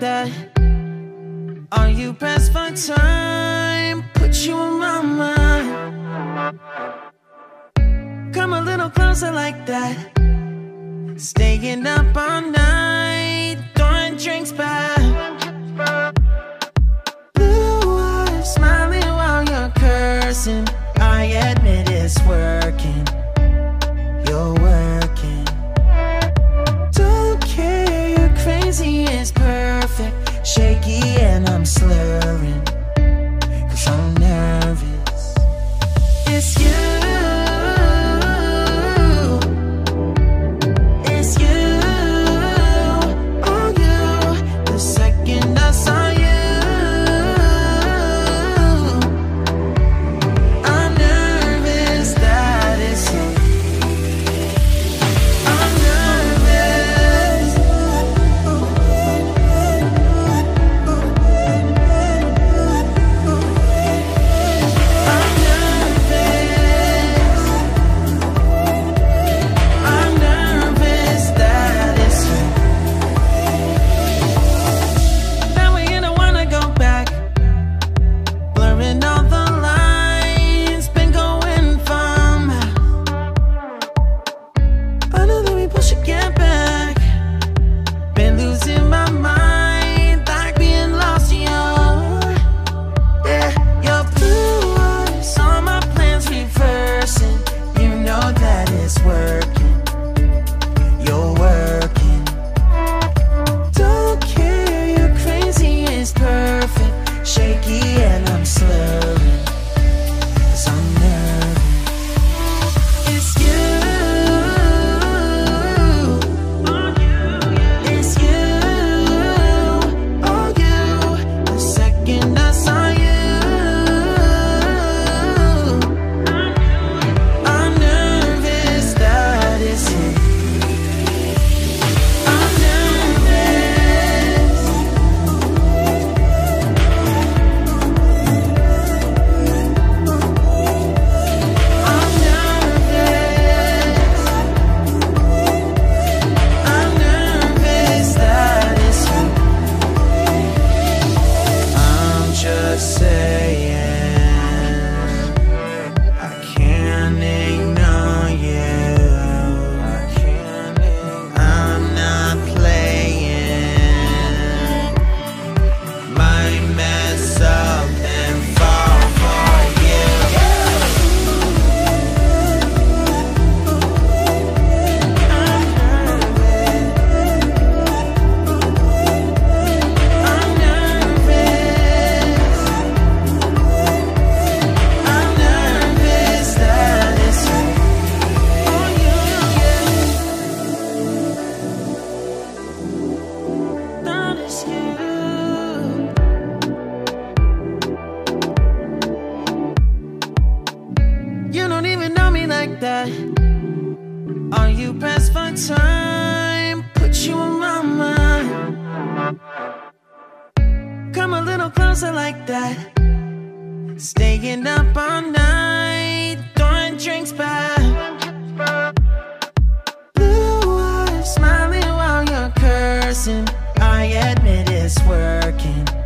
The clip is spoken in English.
that? Are you pressed for time? Put you in my mind. Come a little closer like that. Staying up all night, throwing drinks back. Blue eyes smiling while you're cursing. I admit it's working. You're working. Don't care, you're crazy, it's It's you. like that? Are you pressed for time? Put you on my mind. Come a little closer like that. Staying up all night, throwing drinks back. Blue eyes, smiling while you're cursing. I admit it's working.